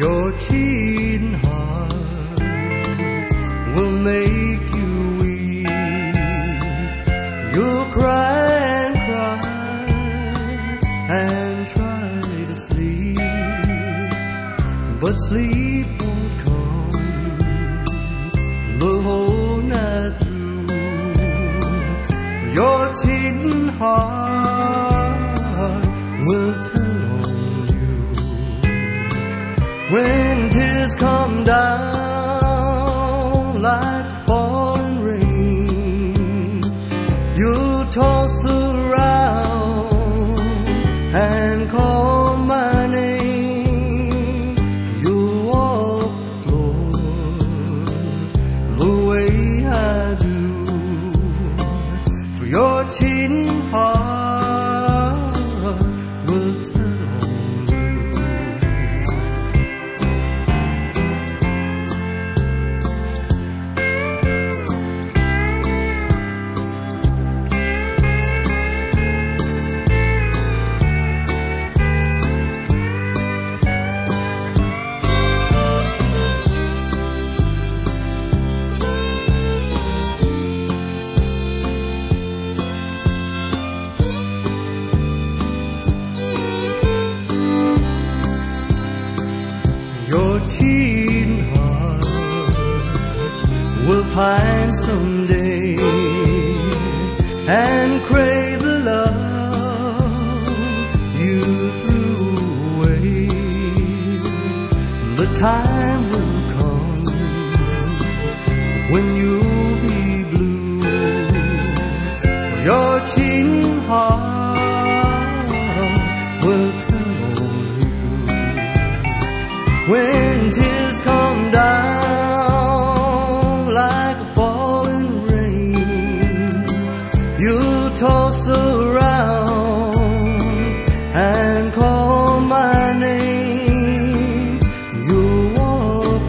cheating heart will make you weep. You'll cry and cry and try to sleep, but sleep won't come the whole night through. Your cheating heart will when tears come down like falling rain. You'll toss around and call my name. You'll walk the floor the way I do. For your cheating heart broken heart will pine someday and crave the love you threw away. The time will come when you'll be blue. Your cheating heart will turn on you. When toss around and call my name. You walk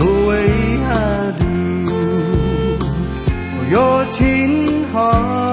the way I do. Your cheating hard.